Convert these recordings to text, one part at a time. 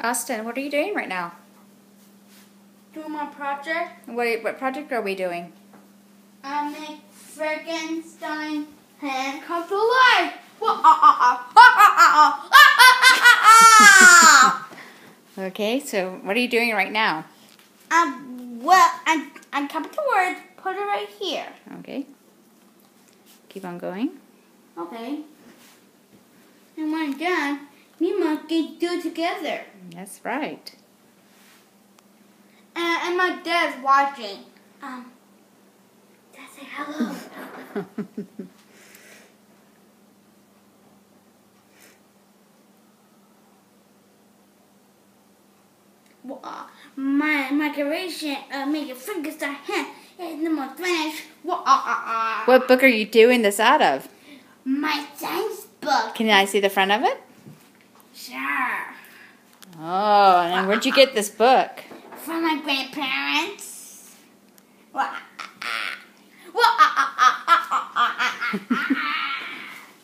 Austin, what are you doing right now? Doing my project. What what project are we doing? I make Frankenstein hand come to life. okay, so what are you doing right now? Um, well, I'm I'm coming towards. Put it right here. Okay. Keep on going. Okay. And when I'm done, me and Mom can do it together. That's right. And, and my dad's watching. Um, dad say hello. Well, uh, my my creation uh, make a Frankenstein hand is the most finished. Well, uh, uh, uh. what book are you doing this out of? My science book. Can I see the front of it? Sure. Oh, and where'd you get this book? From my grandparents.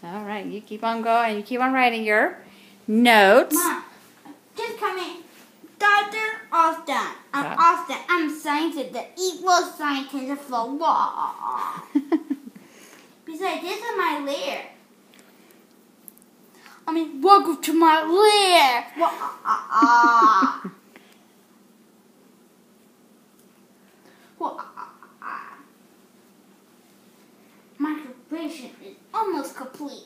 All right, you keep on going. You keep on writing your notes. Mom, just come in. Dr. Austin. I'm yeah. Austin. I'm a scientist, the evil scientist of the law. Besides, this is my lair. I mean, welcome to my lair. Well, uh, uh, uh. well, my preparation is almost complete.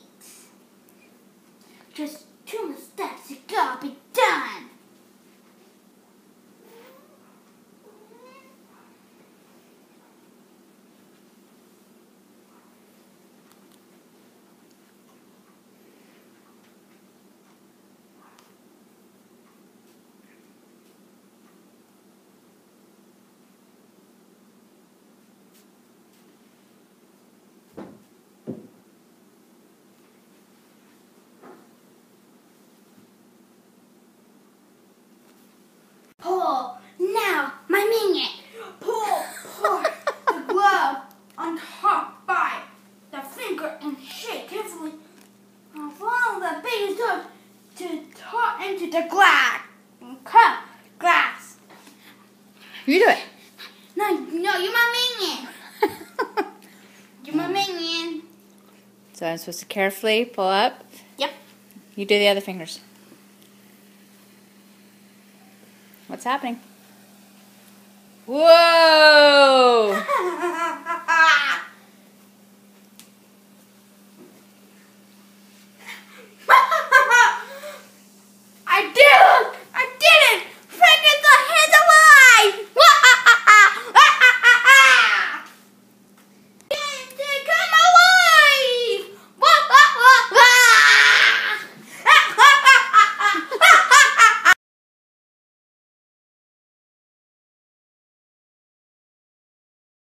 Into the glass. Glass. You do it. No, no, you're my minion. You're my minion. so I'm supposed to carefully pull up. Yep. You do the other fingers. What's happening? Whoa!